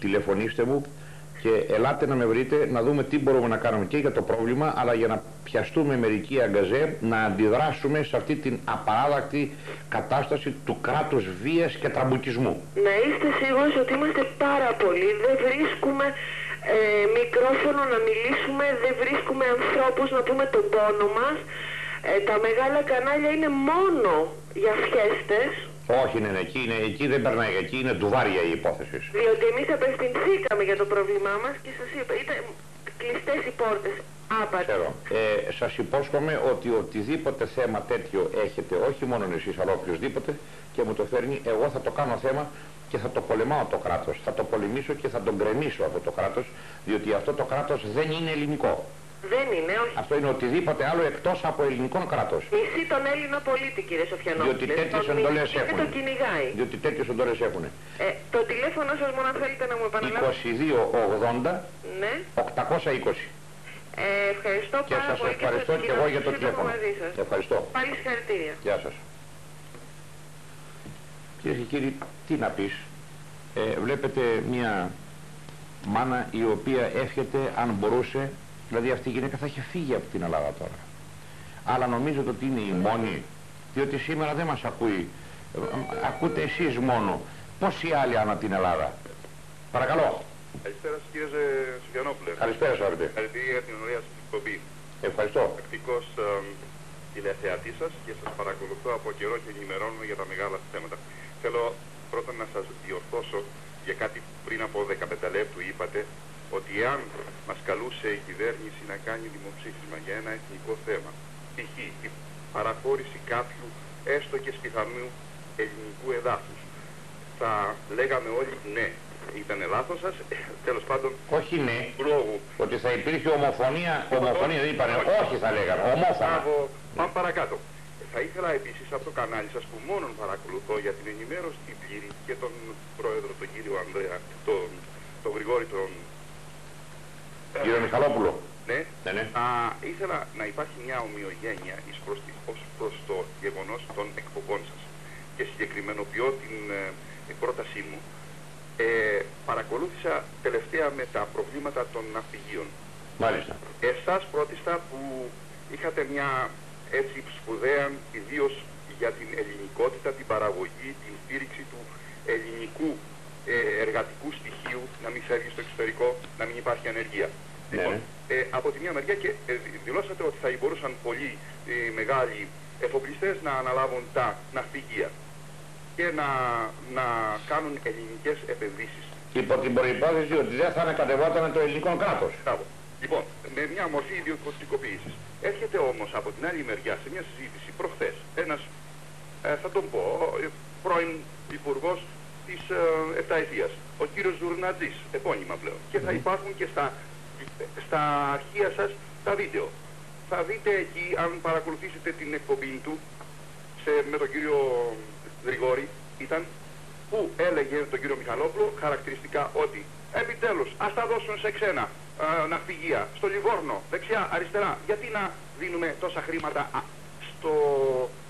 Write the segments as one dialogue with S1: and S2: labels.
S1: τηλεφωνήστε μου και ελάτε να με βρείτε να δούμε τι μπορούμε να κάνουμε και για το πρόβλημα αλλά για να πιαστούμε μερικοί αγκαζέ να αντιδράσουμε σε αυτή την απαράδεκτη κατάσταση του κράτους βίας και τραμπουκισμού.
S2: Να είστε σίγουροι ότι είμαστε πάρα πολλοί, δεν βρίσκουμε ε, μικρόφωνο να μιλήσουμε, δεν βρίσκουμε ανθρώπους να πούμε τον πόνο μας. Ε, τα μεγάλα κανάλια είναι μόνο για φιέστες.
S1: Όχι, ναι, ναι, εκεί, είναι, εκεί δεν περνάει, εκεί είναι τουβάρια η υπόθεση.
S2: Διότι εμείς απευθυνθήκαμε για το πρόβλημά μας και σας είπα, ήταν κλειστές οι πόρτες. Άπατη.
S1: Ξέρω. Ε, σας υπόσχομαι ότι οτιδήποτε θέμα τέτοιο έχετε, όχι μόνο εσείς αλλά οποιοδήποτε και μου το φέρνει, εγώ θα το κάνω θέμα και θα το πολεμάω το κράτος. Θα το πολεμήσω και θα τον γκρεμίσω από το κράτος, διότι αυτό το κράτος δεν είναι ελληνικό.
S2: Δεν είναι, όχι.
S1: Αυτό είναι οτιδήποτε άλλο εκτός από ελληνικό κράτος.
S2: Μισή τον Έλληνα πολίτη, κύριε Σοφιανόπουλε.
S1: Διότι τέτοιες εντολές
S2: Και
S1: έχουν.
S2: το κυνηγάει.
S1: Διότι τέτοιες εντολές έχουν.
S2: Ε, το τηλέφωνο σας μόνο αν θέλετε να μου επαναλάβετε.
S1: 2280
S2: Ναι.
S1: 820.
S2: Ε, ευχαριστώ
S1: Και
S2: πάρα
S1: σας
S2: πολύ
S1: ευχαριστώ
S2: σας
S1: και εγώ για το
S2: σύντομα
S1: τηλέφωνο.
S2: μαζί σας.
S1: Ευχαριστώ.
S2: Πάλι συγχαρητήρια.
S1: Γεια σας. Κυρίες και κύριοι, τι να πεις; Ε, βλέπετε μια μάνα η οποία εύχεται αν μπορούσε, δηλαδή αυτή η γυναίκα θα είχε φύγει από την Ελλάδα τώρα. Αλλά νομίζετε ότι είναι η μόνη, διότι σήμερα δεν μας ακούει. Ε, ε, Ακούτε εσείς μόνο. Πόσοι άλλοι ανά την Ελλάδα; Παρακαλώ.
S3: Καλησπέρα σας κύριε Σοφιανόπουλε.
S1: Καλησπέρα σας αγαπητέ.
S3: Χαρητήρια για την ωραία σας εκπομπή.
S1: Ευχαριστώ.
S3: Τακτικός ε, τηλεθεατής σας και σας παρακολουθώ από καιρό και ενημερώνουμε για τα μεγάλα θέματα. Θέλω πρώτα να σας διορθώσω για κάτι που πριν από 15 λεπτού είπατε ότι εάν μας καλούσε η κυβέρνηση να κάνει δημοψήφισμα για ένα εθνικό θέμα, π.χ. η παραχώρηση κάποιου έστω και σπιθανού ελληνικού εδάφους, θα λέγαμε όλοι ναι, ήταν λάθος σας, τέλος πάντων
S1: Όχι ναι,
S3: λόγου
S1: ότι θα υπήρχε ομοφωνία, ομοφωνία δεν είπανε, όχι θα λέγανε, ομόφωνα.
S3: Μπράβο. Πάμε παρακάτω. Θα ήθελα επίσης από το κανάλι σας που μόνον παρακολουθώ για την ενημέρωση την πλήρη και τον πρόεδρο τον κύριο Ανδρέα, τον, τον Γρηγόρη τον...
S1: Κύριο Μιχαλόπουλο.
S3: Ναι,
S1: Ναι, ναι.
S3: θα ήθελα να υπάρχει μια ομοιογένεια εις προς, τη- ως προς το γεγονός των εκπομπών σας και συγκεκριμενοποιώ την ε, πρότασή μου. Ε, παρακολούθησα τελευταία με τα προβλήματα των ναυπηγείων.
S1: Μάλιστα.
S3: Εσάς πρώτιστα που είχατε μια έτσι σπουδαία ιδίως για την ελληνικότητα, την παραγωγή, την στήριξη του ελληνικού ε, εργατικού στοιχείου να μην φεύγει στο εξωτερικό, να μην υπάρχει ανεργία.
S1: Ναι,
S3: Λοιπόν,
S1: ναι.
S3: ε, από τη μια μεριά και ε, δηλώσατε ότι θα μπορούσαν πολλοί ε, μεγάλοι εφοπλιστές να αναλάβουν τα ναυπηγεία και να, να κάνουν ελληνικές επενδύσεις.
S1: Υπό την προϋπόθεση ότι δεν θα ανακατευόταν το ελληνικό κράτος.
S3: Μπράβο. Λοιπόν, με μια μορφή ιδιωτικοποίησης. Έρχεται όμως από την άλλη μεριά σε μια συζήτηση προχθές ένας, ε, θα τον πω, ε, πρώην υπουργός της ε, Επταετίας, ο κύριος Ζουρνατζής, επώνυμα πλέον. Και θα υπάρχουν και στα, στα αρχεία σας τα βίντεο. Θα δείτε εκεί, αν παρακολουθήσετε την εκπομπή του σε, με τον κύριο Γρηγόρη, ήταν που έλεγε τον κύριο Μιχαλόπουλο χαρακτηριστικά ότι επιτέλους ας τα δώσουν σε ξένα ε, ναυπηγεία, στο Λιβόρνο, δεξιά, αριστερά. Γιατί να δίνουμε τόσα χρήματα α, στο...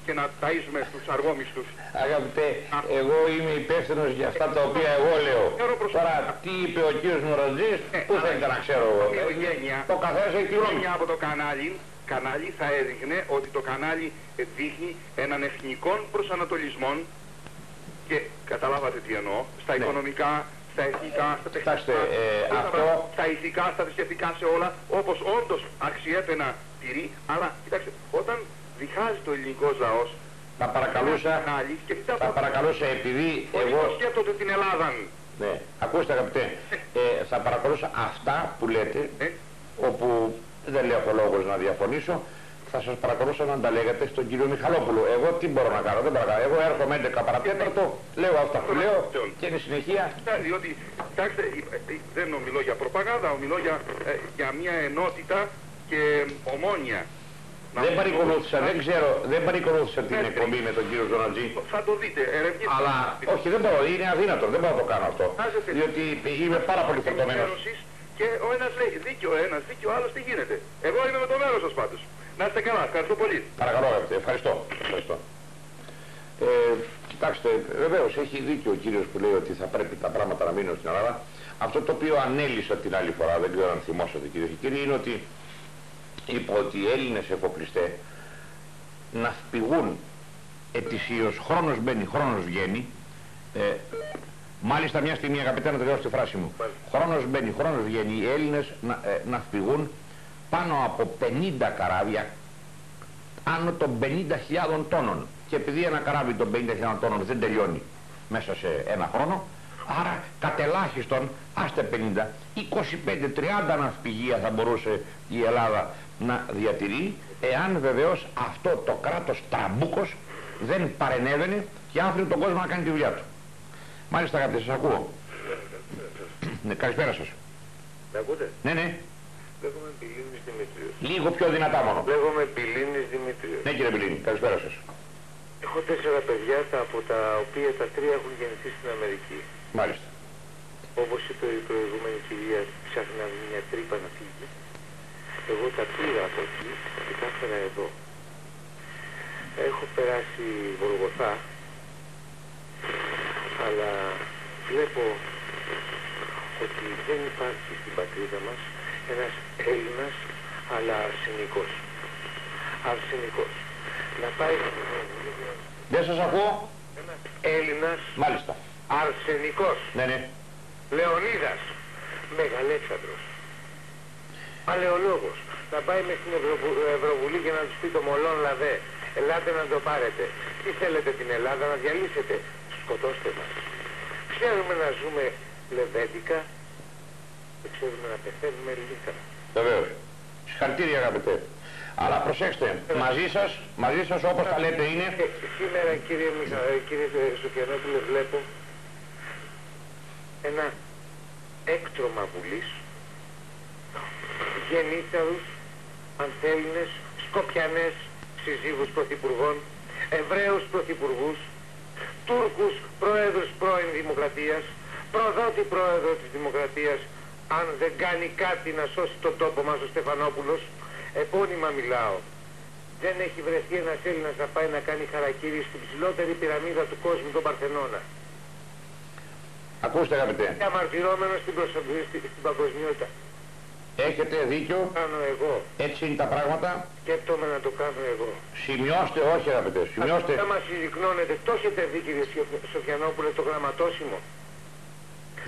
S3: και να ταΐζουμε τους αργόμιστους.
S1: Αγαπητέ, εγώ είμαι υπεύθυνος για αυτά τα οποία εγώ λέω.
S3: Ξέρω προσωπικά.
S1: Τώρα, τι είπε ο κύριος Μουραντζής,
S3: Ε,
S1: πού
S3: αλλά
S1: θέλετε να ξέρω εγώ.
S3: η ομοιογένεια-
S1: Το καθένας έχει τη γνώμη.
S3: Μια από το κανάλι, κανάλι θα έδειχνε ότι το κανάλι δείχνει έναν εθνικών προσανατολισμών και καταλάβατε τι εννοώ, στα
S1: Ναι.
S3: οικονομικά, στα εθνικά, στα τεχνικά,
S1: Κοιτάξτε, ε,
S3: στα-
S1: αυτό-
S3: στα ηθικά, στα θρησκευτικά, σε όλα, όπως όντως αξιέπαι να τηρεί, αλλά κοιτάξτε, όταν διχάζει το ελληνικό λαός,
S1: Θα παρακαλούσα,
S3: κανάλι, σκεφτείτε
S1: θα
S3: αυτό.
S1: παρακαλούσα επειδή
S3: Πολλοί
S1: εγώ...
S3: το σκέφτονται την Ελλάδα.
S1: Ναι, ακούστε αγαπητέ, ε, θα παρακαλούσα αυτά που λέτε,
S3: Ε,
S1: όπου δεν έχω λόγος να διαφωνήσω, θα σας παρακαλούσα να τα λέγατε στον κύριο Μιχαλόπουλο. Εγώ τι μπορώ να κάνω, δεν μπορώ να κάνω. Εγώ έρχομαι 11 παρατέταρτο, λέω αυτά που λέω και είναι συνεχεία.
S3: Ναι, διότι, κοιτάξτε, ε, ε, δεν ομιλώ για προπαγάνδα, ομιλώ για, ε, για μια ενότητα και ομόνια. Να
S1: Δεν
S3: μην-
S1: παρακολούθησα, δεν ξέρω, δεν παρακολούθησα την
S3: Ναι,
S1: εκπομπή με τον κύριο Ζωνατζή.
S3: Θα το δείτε, ερευνήστε.
S1: Αλλά όχι, δεν μπορώ, είναι αδύνατο, δεν μπορώ να το κάνω αυτό.
S3: Βάζετε-
S1: Διότι είμαι πάρα πολύ φορτωμένος.
S3: Ενημέρωσης Και ο ένας λέει δίκιο ο ένας, δίκιο ο άλλος, τι γίνεται. Εγώ είμαι με το μέρος σας πάντως. Να είστε καλά, ευχαριστώ πολύ.
S1: Παρακαλώ, αγαπητέ, ευχαριστώ. ευχαριστώ. Ε, κοιτάξτε, βεβαίως έχει δίκιο ο κύριος που λέει ότι θα πρέπει τα πράγματα να μείνουν στην Ελλάδα. Αυτό το οποίο ανέλησα την άλλη φορά, δεν ξέρω αν θυμόσατε κύριε και κύριοι, είναι ότι είπα ότι οι Έλληνες εφοπλιστέ να φυγούν ετησίως, χρόνος μπαίνει, χρόνος βγαίνει, ε, μάλιστα μια στιγμή αγαπητέ να τελειώσω τη φράση μου, χρόνος μπαίνει, χρόνος βγαίνει, οι Έλληνες να, ε, να φυγούν πάνω από 50 καράβια άνω των 50.000 τόνων. Και επειδή ένα καράβι των 50.000 τόνων δεν τελειώνει μέσα σε ένα χρόνο, άρα κατ' ελάχιστον, άσ' τα 50, 25-30 ναυπηγεία θα μπορούσε η Ελλάδα να διατηρεί, εάν βεβαίως αυτό το κράτος τραμπούκος δεν παρενέβαινε και άφηνε τον κόσμο να κάνει τη δουλειά του. Μάλιστα αγαπητέ, σας ακούω. ναι, καλησπέρα σας.
S4: Με ακούτε;
S1: Ναι, ναι.
S4: Λέγομαι Πιλίνης Δημήτριος.
S1: Λίγο πιο δυνατά μόνο.
S4: Λέγομαι Πιλίνης Δημήτριος.
S1: Ναι κύριε Πιλίνη, καλησπέρα σας.
S4: Έχω τέσσερα παιδιά τα, από τα οποία τα τρία έχουν γεννηθεί στην Αμερική.
S1: Μάλιστα.
S4: Όπως είπε η προηγούμενη κυρία, ψάχνει να βρει μια τρύπα να φύγει. Εγώ τα πήρα από εκεί και τα έφερα εδώ. Έχω περάσει Γολγοθά, αλλά βλέπω ότι δεν υπάρχει στην πατρίδα μας ένας Έλληνας αλλά αρσενικός. Αρσενικός. Να πάει
S1: Δεν σας ακούω.
S4: ένας Έλληνας
S1: Μάλιστα.
S4: αρσενικός.
S1: Ναι, ναι.
S4: Λεωνίδας. Μεγαλέξανδρος. Παλαιολόγος. Να πάει με στην Ευρωπου- Ευρωβουλή και να τους πει το μολόν λαδέ. Ελάτε να το πάρετε. Τι θέλετε την Ελλάδα να διαλύσετε. Σκοτώστε μας. Ξέρουμε να ζούμε λεβέντικα. Δεν ξέρουμε να πεθαίνουμε λύθαρα.
S1: Βεβαίως. Συγχαρητήρια αγαπητέ. Αλλά προσέξτε, μαζί σας, μαζί σας όπως τα λέτε είναι,
S4: Ε, σήμερα κύριε, Μιχα... ε, κύριε Σοφιανόπουλε βλέπω ένα έκτρωμα βουλής γεννήθαρους, ανθέλινες, σκοπιανές συζύγους πρωθυπουργών, Εβραίους πρωθυπουργούς, Τούρκους πρόεδρους πρώην Δημοκρατίας, προδότη πρόεδρο της Δημοκρατίας, αν δεν κάνει κάτι να σώσει τον τόπο μας ο Στεφανόπουλος, επώνυμα μιλάω. Δεν έχει βρεθεί ένας Έλληνας να πάει να κάνει χαρακτήρι στην ψηλότερη πυραμίδα του κόσμου, τον Παρθενώνα.
S1: ακούστε αγαπητέ,
S4: Και αμαρτυρόμενος στην, προσωπική, στην, στην παγκοσμιότητα.
S1: Έχετε δίκιο,
S4: Κάνω εγώ.
S1: έτσι είναι τα πράγματα,
S4: Σκέπτομαι να το κάνω εγώ.
S1: σημειώστε, όχι αγαπητέ, σημειώστε,
S4: Θα μας συρρυκνώνετε. Το έχετε δει κύριε Σοφ- Σοφιανόπουλε το γραμματόσημο;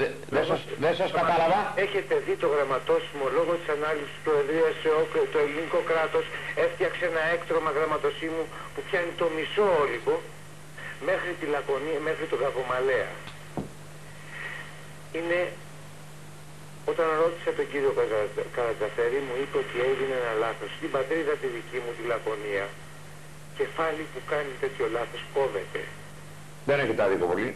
S1: Δε- δεν σας, δεν σας κατάλαβα,
S4: Έχετε δει το γραμματόσημο λόγω της ανάλυσης της Προεδρίας σε όκ- το ελληνικό κράτος έφτιαξε ένα έκτρωμα γραμματοσύμου που πιάνει το μισό όλικο μέχρι τη Λακωνία, μέχρι τον Καβομαλέα. Είναι όταν ρώτησα τον κύριο Καζα- Καρατζαφέρη μου είπε ότι έγινε ένα λάθος. Στην πατρίδα τη δική μου τη Λακωνία κεφάλι που κάνει τέτοιο λάθος κόβεται.
S1: δεν έχετε άδικο πολύ.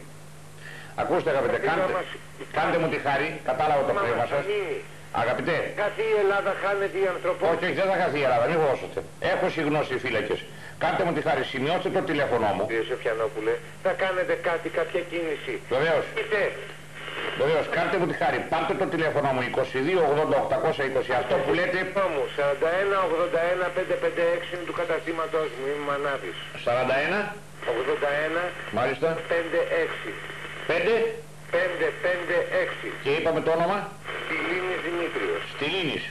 S1: Ακούστε αγαπητέ,
S4: Πατρίδα
S1: κάντε,
S4: μας-
S1: κάντε μου τη χάρη, κατάλαβα το
S4: Μα
S1: πνεύμα
S4: μας
S1: σας.
S4: ανήνει.
S1: Αγαπητέ,
S4: Καθεί η Ελλάδα, χάνεται η ανθρωπότητα.
S1: όχι, όχι, δεν θα χαθεί η Ελλάδα, μην φοβόσαστε. Έχω συγνώσει φύλακες. Κάντε μου τη χάρη, σημειώστε το τηλέφωνό μου.
S4: Κύριε Σοφιανόπουλε, θα κάνετε κάτι, κάποια κίνηση.
S1: Βεβαίως,
S4: Είτε
S1: βεβαίως, κάντε μου τη χάρη. Πάρτε το τηλέφωνο μου 22 80 820. Αυτό που λέτε
S4: μου, 41 81 556 είναι του καταστήματός μου, είμαι Μανάβης.
S1: 41,
S4: 81
S1: μάλιστα,
S4: 56.
S1: 5
S4: 556.
S1: και είπαμε το όνομα;
S4: Φιλίνης Δημήτριος.
S1: Στυλίνης.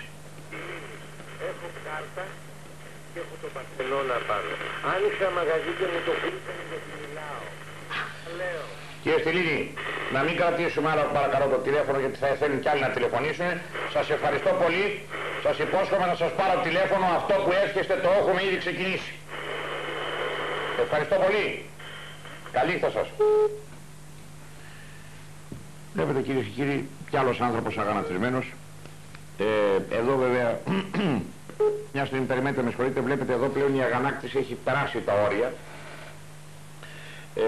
S4: Έχω κάρτα και έχω το Παρθενώνα πάνω. Άνοιξα μαγαζί και μου το πήραν και μιλάω. Λέω.
S1: Κύριε Στυλίνη, να μην κρατήσουμε άλλο παρακαλώ το τηλέφωνο γιατί θα θέλουν κι άλλοι να τηλεφωνήσουν. Σας ευχαριστώ πολύ. Σας υπόσχομαι να σας πάρω τηλέφωνο. Αυτό που έσχεστε το έχουμε ήδη ξεκινήσει. Ευχαριστώ πολύ. Καλή νύχτα σας. Βλέπετε κυρίες και κύριοι, κι άλλος άνθρωπος αγανακτισμένος. Ε, εδώ βέβαια, μια στιγμή περιμένετε, με συγχωρείτε, βλέπετε εδώ πλέον η αγανάκτηση έχει περάσει τα όρια. Ε,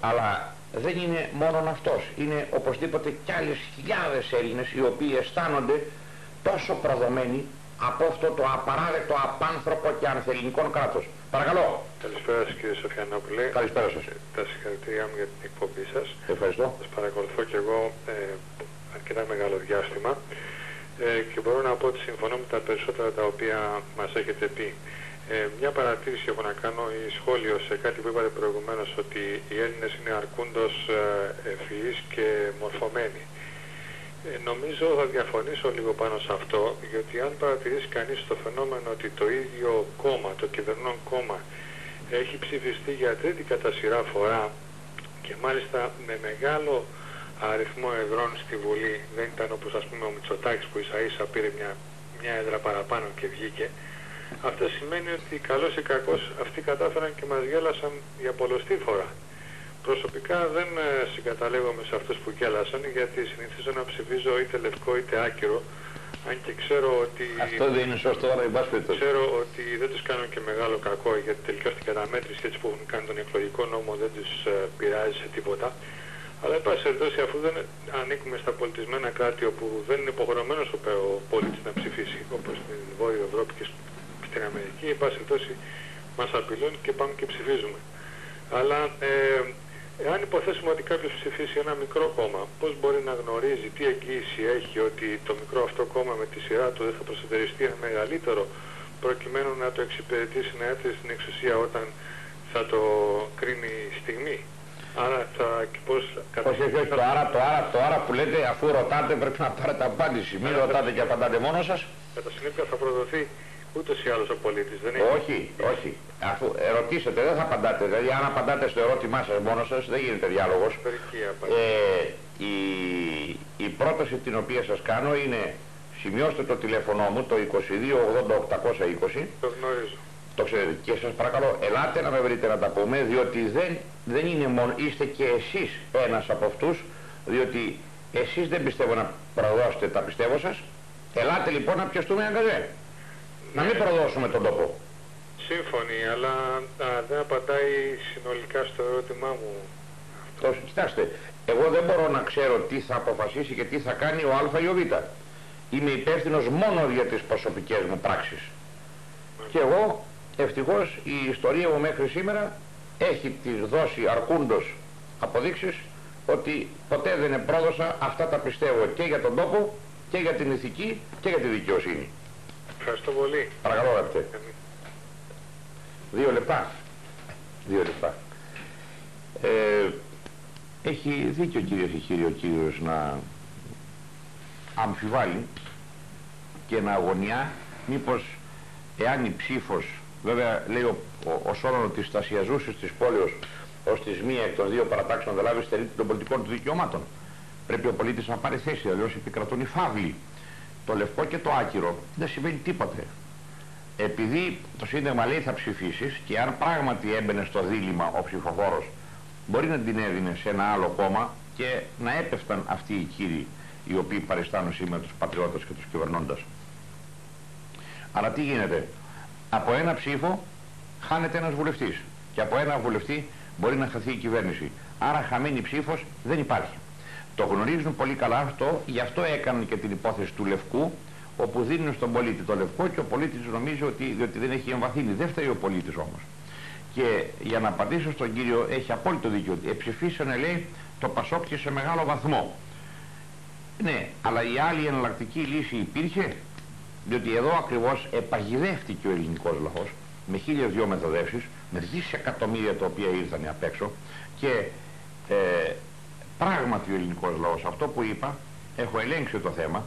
S1: αλλά δεν είναι μόνον αυτός. Είναι οπωσδήποτε κι άλλες χιλιάδες Έλληνες οι οποίοι αισθάνονται τόσο προδομένοι από αυτό το απαράδεκτο, απάνθρωπο και ανθεληνικό κράτος. Παρακαλώ.
S4: Καλησπέρα σας κύριε Σοφιανόπουλε.
S1: Καλησπέρα σας.
S4: Τα συγχαρητήριά μου για την εκπομπή σας.
S1: Ευχαριστώ.
S4: Σας παρακολουθώ και εγώ ε, αρκετά μεγάλο διάστημα ε, και μπορώ να πω ότι συμφωνώ με τα περισσότερα τα οποία μας έχετε πει.
S5: Ε, μια παρατήρηση έχω να κάνω ή σχόλιο σε κάτι που είπατε προηγουμένως ότι οι Έλληνες είναι αρκούντος ε, ευφυείς και μορφωμένοι. Ε, νομίζω θα διαφωνήσω λίγο πάνω σε αυτό, γιατί αν παρατηρήσει κανείς το φαινόμενο ότι το ίδιο κόμμα, το κυβερνών κόμμα, έχει ψηφιστεί για τρίτη κατά σειρά φορά και μάλιστα με μεγάλο αριθμό εδρών στη Βουλή, δεν ήταν όπως ας πούμε ο Μητσοτάκης που ίσα ίσα πήρε μια, μια έδρα παραπάνω και βγήκε, αυτό σημαίνει ότι καλός ή κακός αυτοί κατάφεραν και μας γέλασαν για πολλωστή φορά. Προσωπικά δεν ε, συγκαταλέγομαι σε αυτούς που γέλασαν γιατί συνηθίζω να ψηφίζω είτε λευκό είτε άκυρο αν και ξέρω ότι...
S1: Αυτό δεν είναι σωστό, αλλά
S5: Ξέρω ότι δεν τους κάνω και μεγάλο κακό γιατί τελικά στην καταμέτρηση έτσι που έχουν κάνει τον εκλογικό νόμο δεν τους ε, πειράζει σε τίποτα. Αλλά εν πάση περιπτώσει αφού δεν ανήκουμε στα πολιτισμένα κράτη όπου δεν είναι υποχρεωμένος ο πολίτης να ψηφίσει όπως στην Βόρεια Ευρώπη και στην Αμερική, εν πάση περιπτώσει μας απειλούν και πάμε και ψηφίζουμε. Αλλά ε, εάν υποθέσουμε ότι κάποιος ψηφίσει ένα μικρό κόμμα, πώς μπορεί να γνωρίζει τι εγγύηση έχει ότι το μικρό αυτό κόμμα με τη σειρά του δεν θα προσετεριστεί ένα μεγαλύτερο προκειμένου να το εξυπηρετήσει να έρθει στην εξουσία όταν θα το κρίνει η στιγμή; Άρα θα και πώς...
S1: Όχι, όχι, όχι, το άρα, το άρα, το άρα που λέτε αφού ρωτάτε πρέπει να πάρετε απάντηση. Μην ρωτάτε και απαντάτε μόνος σας.
S5: Κατά συνέπεια θα προδοθεί ούτως ή άλλως ο πολίτης, δεν είναι;
S1: Όχι, όχι. Αφού ερωτήσετε δεν θα απαντάτε. Δηλαδή αν απαντάτε στο ερώτημά σας μόνος σας δεν γίνεται διάλογος. Ε, η, η πρόταση την οποία σας κάνω είναι σημειώστε το τηλέφωνο μου το 22
S5: Το γνωρίζω.
S1: Το ξέρετε. Και σας παρακαλώ, ελάτε να με βρείτε να τα πούμε, διότι δεν, δεν είναι μόνο, είστε και εσείς ένας από αυτούς, διότι εσείς δεν πιστεύω να προδώσετε τα πιστεύω σας. Ελάτε λοιπόν να πιαστούμε αγκαζέ. Να μην προδώσουμε τον τόπο.
S5: Σύμφωνοι, αλλά α, δεν απαντάει συνολικά στο ερώτημά μου.
S1: Το, κοιτάξτε, εγώ δεν μπορώ να ξέρω τι θα αποφασίσει και τι θα κάνει ο Α ή ο Β. Είμαι υπεύθυνος μόνο για τις προσωπικές μου πράξεις. Και εγώ Ευτυχώς η ιστορία μου μέχρι σήμερα έχει της δώσει αρκούντος αποδείξεις ότι ποτέ δεν επρόδωσα αυτά τα πιστεύω και για τον τόπο και για την ηθική και για τη δικαιοσύνη.
S5: Ευχαριστώ πολύ.
S1: Παρακαλώ αγαπητέ. Δύο λεπτά. Δύο λεπτά. Ε, έχει δίκιο κύριε και κύριοι ο κύριος να αμφιβάλλει και να αγωνιά μήπως εάν η ψήφος Βέβαια, λέει ο, ο, ο Σόλωνο τη στασιαζούση τη πόλεω ως τη μία εκ των δύο παρατάξεων δεν λάβει στερείται των πολιτικών του δικαιωμάτων. Πρέπει ο πολίτης να πάρει θέση, αλλιώς επικρατούν οι φαύλοι. Το λευκό και το άκυρο δεν σημαίνει τίποτε. Επειδή το Σύνταγμα λέει θα ψηφίσεις και αν πράγματι έμπαινε στο δίλημα ο ψηφοφόρος, μπορεί να την έδινε σε ένα άλλο κόμμα και να έπεφταν αυτοί οι κύριοι οι οποίοι παριστάνουν σήμερα τους πατριώτες και τους κυβερνώντας. Αλλά τι γίνεται, από ένα ψήφο χάνεται ένας βουλευτής και από ένα βουλευτή μπορεί να χαθεί η κυβέρνηση. Άρα χαμένη ψήφος δεν υπάρχει. Το γνωρίζουν πολύ καλά αυτό, γι' αυτό έκαναν και την υπόθεση του Λευκού, όπου δίνουν στον πολίτη το λευκό και ο πολίτης νομίζει ότι διότι δεν έχει εμβαθύνει. Δεν φταίει ο πολίτης όμως. Και για να απαντήσω στον κύριο, έχει απόλυτο δίκιο. Εψηφίσανε λέει το Πασόκ και σε μεγάλο βαθμό. Ναι, αλλά η άλλη εναλλακτική λύση υπήρχε. Διότι εδώ ακριβώς επαγιδεύτηκε ο ελληνικός λαός με χίλιες δυο μεταδεύσεις, με δισεκατομμύρια τα οποία ήρθαν απ' έξω και ε, πράγματι ο ελληνικός λαός, αυτό που είπα, έχω ελέγξει το θέμα,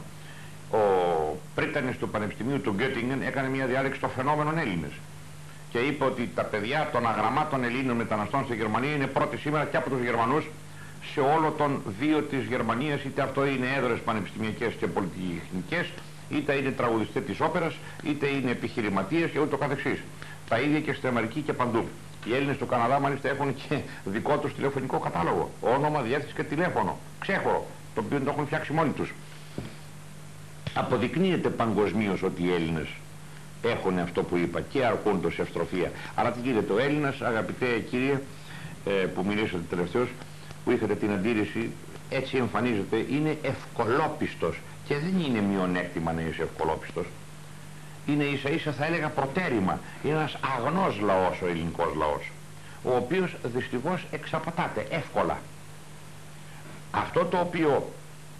S1: ο πρίτανης του Πανεπιστημίου του Γκέτιγεν έκανε μια διάλεξη των φαινόμενων Έλληνες και είπε ότι τα παιδιά των αγραμμάτων Ελλήνων μεταναστών στη Γερμανία είναι πρώτοι σήμερα και από τους Γερμανούς σε όλο τον βίο της Γερμανίας, είτε αυτό είναι έδρες πανεπιστημιακές και πολιτικές, είτε είναι τραγουδιστές της όπερας, είτε είναι επιχειρηματίες και ούτω καθεξής. Τα ίδια και στην Αμερική και παντού. Οι Έλληνες του Καναδά μάλιστα έχουν και δικό τους τηλεφωνικό κατάλογο. Όνομα, διεύθυνση και τηλέφωνο. Ξέχωρο. Το οποίο το έχουν φτιάξει μόνοι τους. Αποδεικνύεται παγκοσμίως ότι οι Έλληνες έχουν αυτό που είπα και αρκούνται σε ευστροφία. Αλλά τι γίνεται, ο Έλληνας, αγαπητέ κύριε, ε, που μιλήσατε τελευταίως, που είχατε την αντίρρηση, έτσι εμφανίζεται, είναι ευκολόπιστος και δεν είναι μειονέκτημα να είσαι ευκολόπιστος. Είναι ίσα ίσα θα έλεγα προτέρημα. Είναι ένας αγνός λαός ο ελληνικός λαός, ο οποίος δυστυχώς εξαπατάται εύκολα. Αυτό το οποίο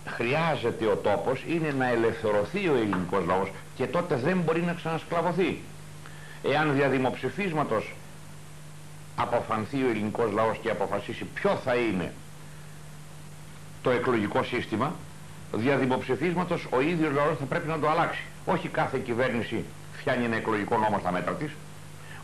S1: χρειάζεται ο τόπος είναι να ελευθερωθεί ο ελληνικός λαός και τότε δεν μπορεί να ξανασκλαβωθεί. εάν δια δημοψηφίσματος αποφανθεί ο ελληνικός λαός και αποφασίσει ποιο θα είναι το εκλογικό σύστημα, δια δημοψηφίσματος ο ίδιος λαός θα πρέπει να το αλλάξει. Όχι κάθε κυβέρνηση φτιάνει ένα εκλογικό νόμο στα μέτρα της.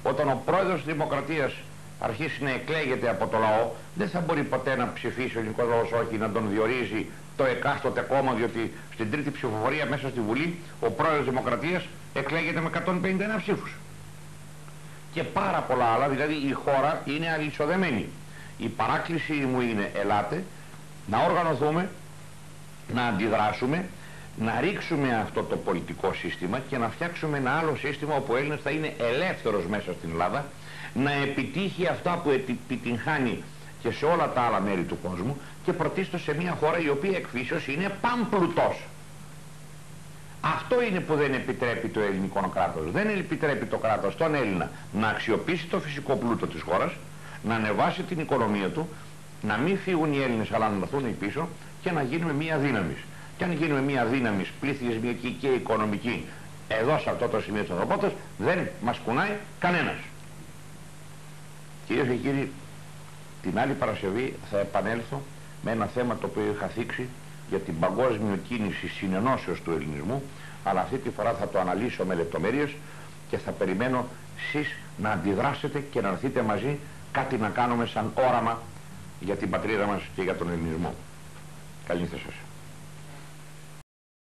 S1: Όταν ο πρόεδρος της Δημοκρατίας αρχίσει να εκλέγεται από το λαό, δεν θα μπορεί ποτέ να ψηφίσει ο ελληνικός λαός όχι να τον διορίζει το εκάστοτε κόμμα, διότι στην τρίτη ψηφοφορία μέσα στη Βουλή ο πρόεδρος της Δημοκρατίας εκλέγεται με 151 ψήφους. Και πάρα πολλά άλλα, δηλαδή η χώρα είναι αλυσοδεμένη. Η παράκληση μου είναι ελάτε να οργανωθούμε, να αντιδράσουμε, να ρίξουμε αυτό το πολιτικό σύστημα και να φτιάξουμε ένα άλλο σύστημα όπου ο Έλληνας θα είναι ελεύθερος μέσα στην Ελλάδα, να επιτύχει αυτά που επιτυγχάνει και σε όλα τα άλλα μέρη του κόσμου και πρωτίστως σε μια χώρα η οποία εκφύσεως είναι πάμπλουτος. Αυτό είναι που δεν επιτρέπει το ελληνικό κράτος. Δεν επιτρέπει το κράτος στον Έλληνα να αξιοποιήσει το φυσικό πλούτο της χώρας, να ανεβάσει την οικονομία του, να μην φύγουν οι Έλληνες αλλά να έρθουν πίσω και να γίνουμε μια δύναμης. Και αν γίνουμε μια δύναμης πληθυσμιακή και οικονομική εδώ σε αυτό το σημείο της ανθρωπότητας δεν μας κουνάει κανένας. Κυρίες και κύριοι, την άλλη Παρασκευή θα επανέλθω με ένα θέμα το οποίο είχα θίξει για την παγκόσμια κίνηση συνενώσεως του ελληνισμού αλλά αυτή τη φορά θα το αναλύσω με λεπτομέρειες και θα περιμένω εσείς να αντιδράσετε και να έρθετε μαζί κάτι να κάνουμε σαν όραμα για την πατρίδα μας και για τον ελληνισμό. Καλή νύχτα σας.